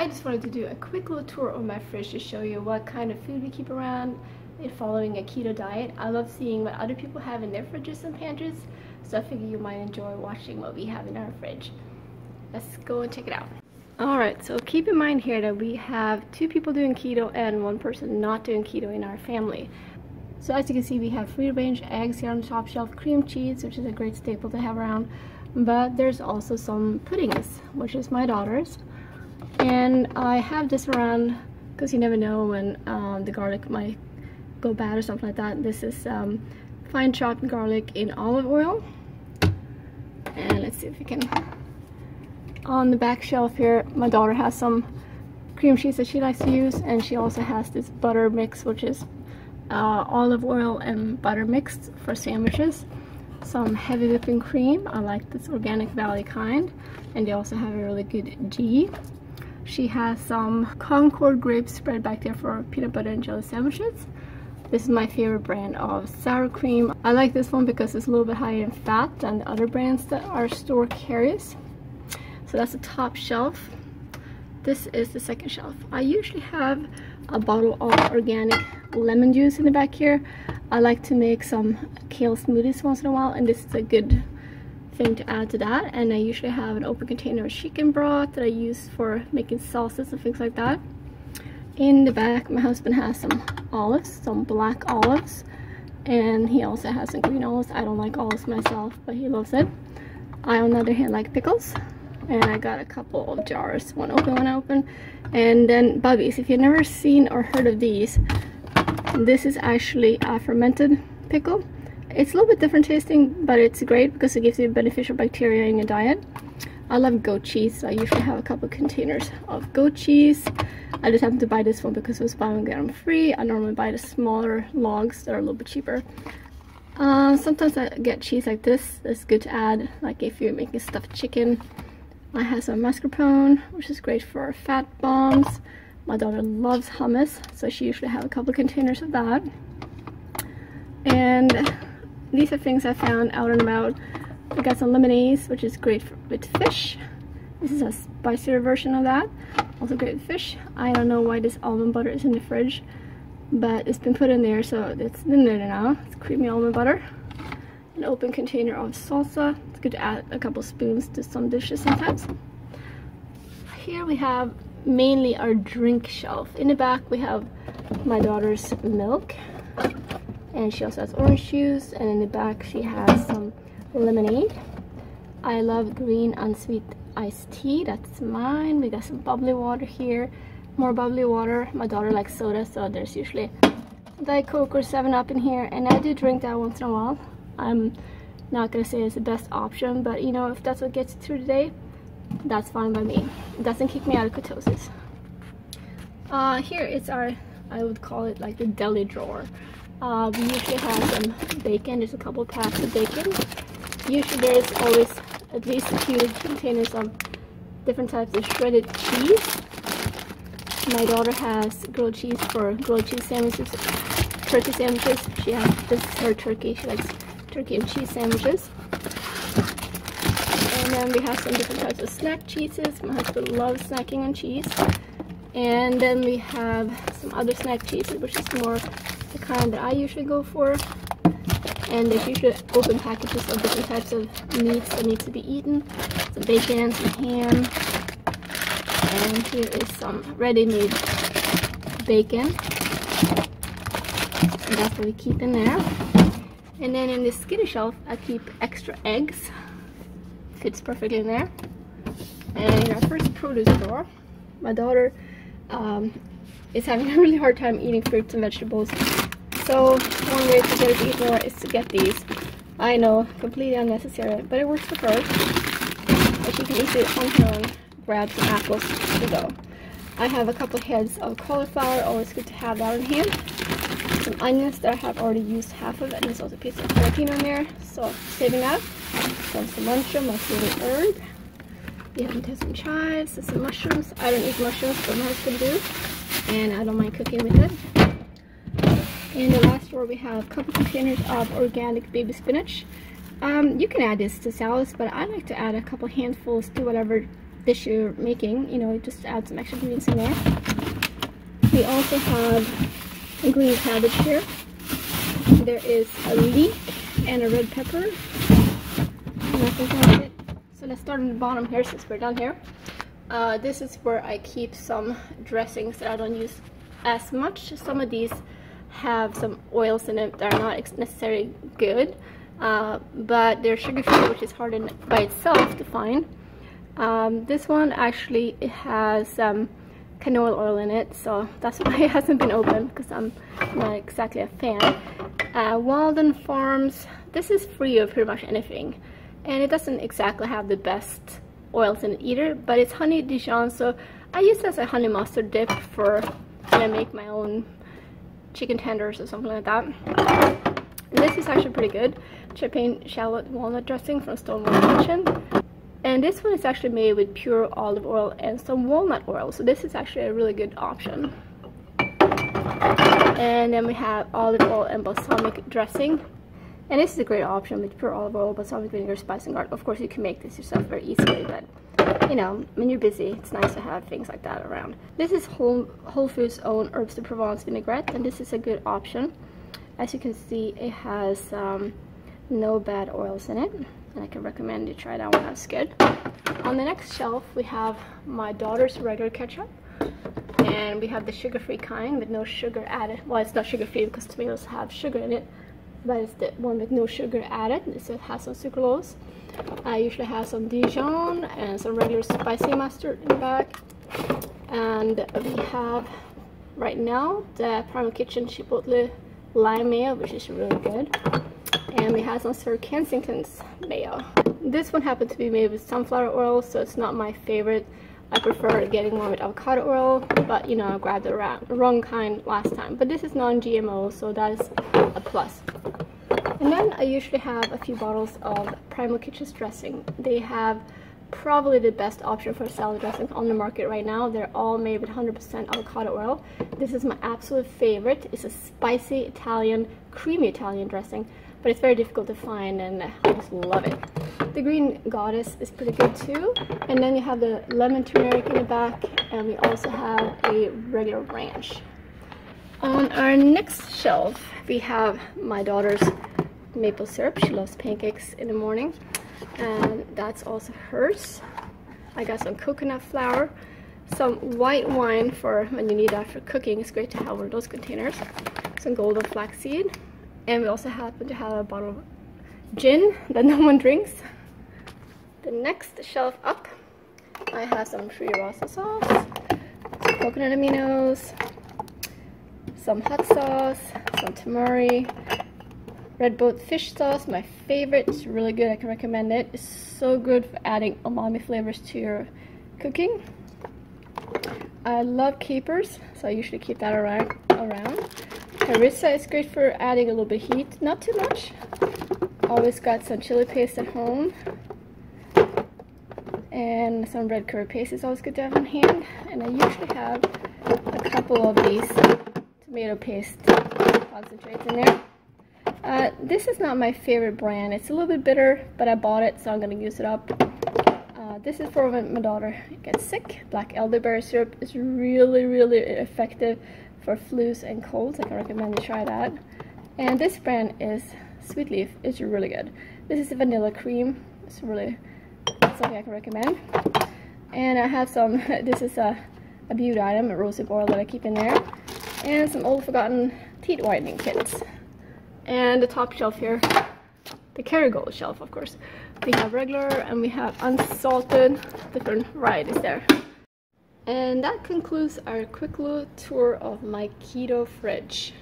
I just wanted to do a quick little tour of my fridge to show you what kind of food we keep around in following a keto diet. I love seeing what other people have in their fridges and pantries, so I figure you might enjoy watching what we have in our fridge. Let's go and check it out. Alright, so keep in mind here that we have two people doing keto and one person not doing keto in our family. So as you can see, we have free range eggs here on the top shelf, cream cheese, which is a great staple to have around, but there's also some puddings, which is my daughter's. And I have this around because you never know when um, the garlic might go bad or something like that. This is um, fine chopped garlic in olive oil. And let's see if we can... On the back shelf here, my daughter has some cream cheese that she likes to use and she also has this butter mix which is uh, olive oil and butter mixed for sandwiches some heavy whipping cream I like this organic valley kind and they also have a really good ghee she has some Concord grapes spread back there for peanut butter and jelly sandwiches this is my favorite brand of sour cream. I like this one because it's a little bit higher in fat than the other brands that our store carries. So that's the top shelf. This is the second shelf. I usually have a bottle of organic lemon juice in the back here. I like to make some kale smoothies once in a while and this is a good thing to add to that. And I usually have an open container of chicken broth that I use for making sauces and things like that. In the back, my husband has some olives, some black olives, and he also has some green olives. I don't like olives myself, but he loves it. I, on the other hand, like pickles, and I got a couple of jars, one open, one open. And then Bubbies, if you've never seen or heard of these, this is actually a fermented pickle. It's a little bit different tasting, but it's great because it gives you beneficial bacteria in your diet. I love goat cheese, so I usually have a couple containers of goat cheese. I just happened to buy this one because it was buy one get them free. I normally buy the smaller logs that are a little bit cheaper. Uh, sometimes I get cheese like this. It's good to add, like if you're making stuffed chicken. I have some mascarpone, which is great for fat bombs. My daughter loves hummus, so she usually have a couple containers of that. And these are things I found out and about. I got some lemonades, which is great for, with fish. This is a spicier version of that. Also great fish. I don't know why this almond butter is in the fridge but it's been put in there so it's in there now. It's creamy almond butter. An open container of salsa. It's good to add a couple spoons to some dishes sometimes. Here we have mainly our drink shelf. In the back we have my daughter's milk and she also has orange juice and in the back she has some lemonade. I love green unsweet iced tea that's mine. We got some bubbly water here. More bubbly water. My daughter likes soda so there's usually diet coke or 7 up in here. And i do drink that once in a while. I'm not gonna say it's the best option but you know if that's what gets you through the day that's fine by me. It doesn't kick me out of ketosis. Uh here it's our i would call it like the deli drawer uh, we usually have some bacon there's a couple packs of bacon usually there's always at least two containers of different types of shredded cheese. My daughter has grilled cheese for grilled cheese sandwiches, turkey sandwiches. She has this is her turkey. She likes turkey and cheese sandwiches. And then we have some different types of snack cheeses. My husband loves snacking on cheese. And then we have some other snack cheeses, which is more kind that I usually go for and there's usually open packages of different types of meats that need to be eaten. Some bacon, some ham, and here is some ready-made bacon. And that's what we keep in there. And then in this skinny shelf, I keep extra eggs. Fits perfectly in there. And in our first produce drawer, my daughter um, is having a really hard time eating fruits and vegetables so one way to get it more is to get these. I know, completely unnecessary, but it works for her. And she can easily on her own grab some apples to go. I have a couple heads of cauliflower, always good to have that on hand. Some onions that I have already used half of, and there's also a piece of jalapeno in there, so saving that. Some cilantro, my favorite herb. We have some chives, some mushrooms. I don't eat mushrooms, but my husband do, and I don't mind cooking with it. In the last drawer we have a couple containers of organic baby spinach. Um, you can add this to salads, but I like to add a couple handfuls to whatever dish you're making, you know, just add some extra greens in there. We also have a green cabbage here. There is a leek and a red pepper. So let's start on the bottom here since we're down here. Uh, this is where I keep some dressings that I don't use as much. Some of these have some oils in it that are not necessarily good, uh, but they're sugar-free, which is hard in, by itself to find. Um, this one actually it has um, canola oil in it, so that's why it hasn't been opened, because I'm not exactly a fan. Uh, Walden Farms, this is free of pretty much anything, and it doesn't exactly have the best oils in it either, but it's honey Dijon, so I use this as a honey mustard dip for when I make my own chicken tenders or something like that. And this is actually pretty good. Champagne shallot walnut dressing from Stonewall Kitchen. And this one is actually made with pure olive oil and some walnut oil, so this is actually a really good option. And then we have olive oil and balsamic dressing. And this is a great option with pure olive oil, balsamic vinegar, spice, and garlic. Of course, you can make this yourself very easily, but you know, when you're busy, it's nice to have things like that around. This is Whole, Whole Foods' own Herbes de Provence vinaigrette, and this is a good option. As you can see, it has um, no bad oils in it, and I can recommend you try that one, that's good. On the next shelf, we have my daughter's regular ketchup, and we have the sugar-free kind with no sugar added. Well, it's not sugar-free because tomatoes have sugar in it, but it's the one with no sugar added. This has some sucralose. I usually have some Dijon and some regular spicy mustard in the back. And we have right now the Primal Kitchen Chipotle lime mayo, which is really good. And we have some Sir Kensington's mayo. This one happened to be made with sunflower oil, so it's not my favorite. I prefer getting one with avocado oil, but you know, I grabbed the wrong kind last time. But this is non-GMO, so that is a plus. And then I usually have a few bottles of Primal Kitchen's dressing. They have probably the best option for salad dressing on the market right now. They're all made with 100% avocado oil. This is my absolute favorite. It's a spicy Italian, creamy Italian dressing, but it's very difficult to find and I just love it. The green goddess is pretty good too. And then you have the lemon turmeric in the back and we also have a regular ranch. On our next shelf, we have my daughter's maple syrup. She loves pancakes in the morning. And that's also hers. I got some coconut flour, some white wine for when you need that for cooking. It's great to have one of those containers. Some golden flaxseed. And we also happen to have a bottle of gin that no one drinks. The next shelf up, I have some Sriracha sauce, some coconut aminos, some hot sauce, some tamari, red boat fish sauce, my favorite. It's really good. I can recommend it. It's so good for adding umami flavors to your cooking. I love capers, so I usually keep that around. around. Harissa is great for adding a little bit of heat, not too much. Always got some chili paste at home. And some red curry paste is always good to have on hand. And I usually have a couple of these tomato paste concentrates in there. Uh, this is not my favorite brand. It's a little bit bitter, but I bought it, so I'm going to use it up. Uh, this is for when my daughter gets sick. Black elderberry syrup is really, really effective for flus and colds. I can recommend you try that. And this brand is Sweet Leaf. It's really good. This is vanilla cream. It's really something I can recommend. And I have some, this is a, a beauty item, a rosehip oil that I keep in there and some old forgotten teeth whitening kits. And the top shelf here, the Kerrygold shelf, of course. We have regular and we have unsalted, different varieties there. And that concludes our quick little tour of my keto fridge.